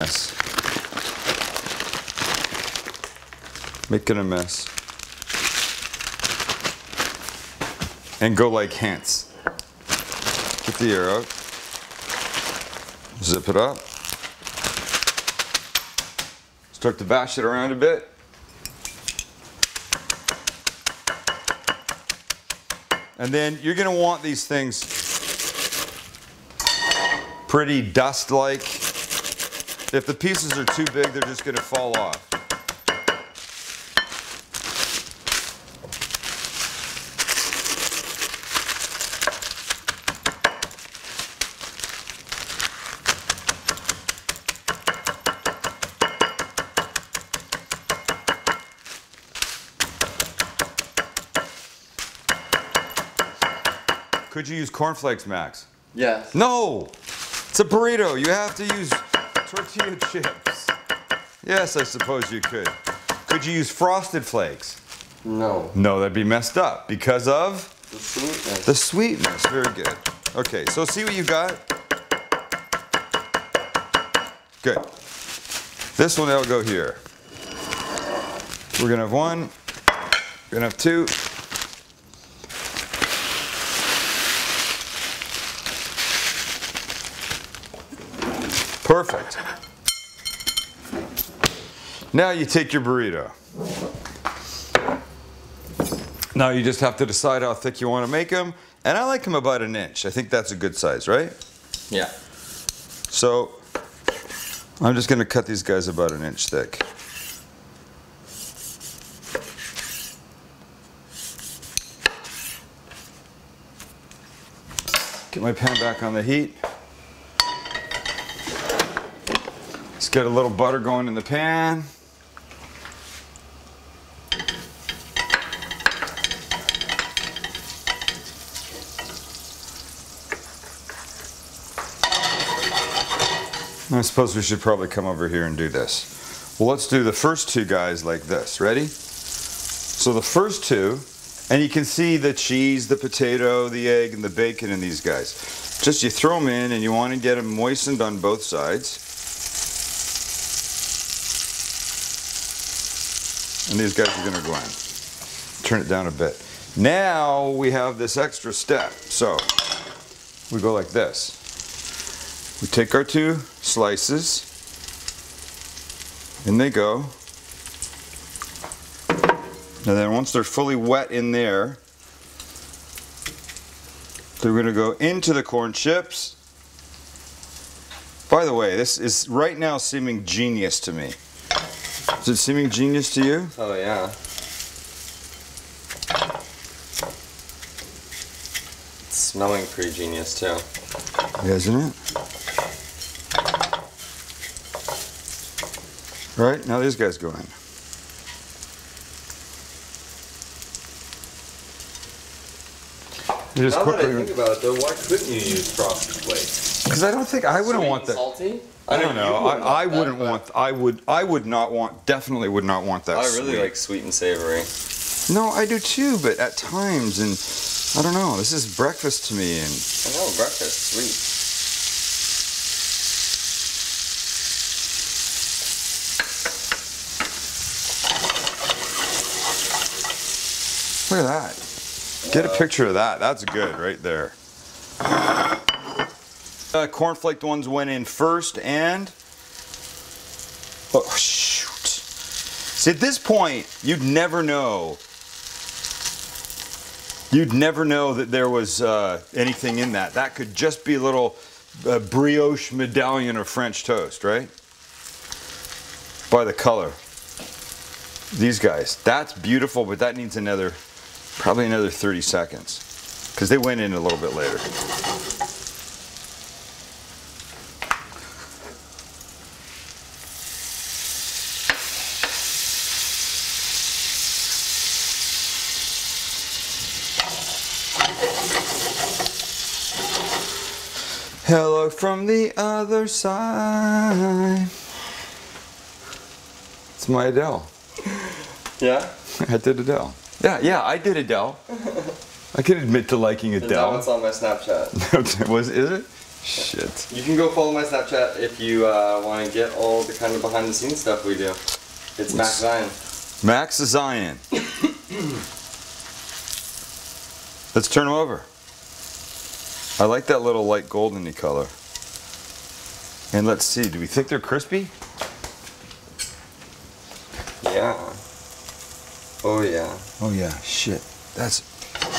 mess. Making a mess. And go like hands. Get the air out. Zip it up. Start to bash it around a bit. And then you're gonna want these things pretty dust-like. If the pieces are too big, they're just gonna fall off. Could you use cornflakes, Max? Yes. No! It's a burrito. You have to use tortilla chips. Yes, I suppose you could. Could you use frosted flakes? No. No, that'd be messed up because of The sweetness. the sweetness. Very good. Okay, so see what you got? Good. This will go here. We're gonna have one, we're gonna have two. Perfect. Now you take your burrito. Now you just have to decide how thick you want to make them. And I like them about an inch. I think that's a good size, right? Yeah. So I'm just going to cut these guys about an inch thick. Get my pan back on the heat. Let's get a little butter going in the pan. I suppose we should probably come over here and do this. Well, let's do the first two guys like this. Ready? So the first two, and you can see the cheese, the potato, the egg, and the bacon in these guys. Just you throw them in and you want to get them moistened on both sides. And these guys are going to go in. Turn it down a bit. Now we have this extra step. So we go like this. We take our two slices, in they go. And then once they're fully wet in there, they're going to go into the corn chips. By the way, this is right now seeming genius to me. Is it seeming genius to you? Oh yeah. It's smelling pretty genius too. Yeah, isn't it? Right, now these guys go in. You just Now that I think about it though, why couldn't you use frosted flakes? Because I don't think I wouldn't Sweet want that. Salty? I don't know. I, I that, wouldn't want. I would. I would not want. Definitely would not want that. I really sweet. like sweet and savory. No, I do too. But at times, and I don't know. This is breakfast to me, and I know breakfast sweet. Look at that. Get a picture of that. That's good right there. Uh, cornflaked ones went in first and. Oh, shoot. See, at this point, you'd never know. You'd never know that there was uh, anything in that. That could just be a little uh, brioche medallion of French toast, right? By the color. These guys. That's beautiful, but that needs another, probably another 30 seconds. Because they went in a little bit later. Hello from the other side. It's my Adele. Yeah? I did Adele. Yeah, yeah, I did Adele. I can admit to liking Adele. it's on my Snapchat. Was is it? Shit. You can go follow my Snapchat if you uh, want to get all the kind of behind the scenes stuff we do. It's Max Zien. Max Zien. Let's turn them over. I like that little light goldeny color. And let's see, do we think they're crispy? Yeah. Oh yeah. Oh yeah, shit. That's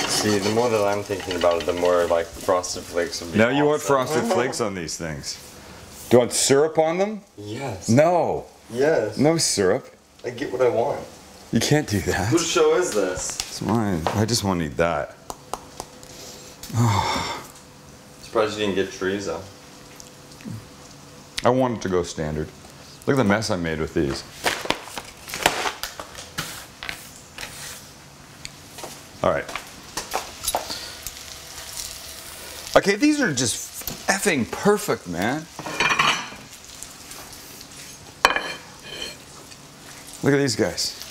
See, the more that I'm thinking about it, the more like frosted flakes would be. now you want frosted flakes on these things. Do you want syrup on them? Yes. No, Yes. no syrup. I get what I want. You can't do that. Whose show is this? It's mine. I just want to eat that. Surprised you didn't get chorizo. I wanted to go standard. Look at the mess I made with these. All right. Okay, these are just effing perfect, man. Look at these guys.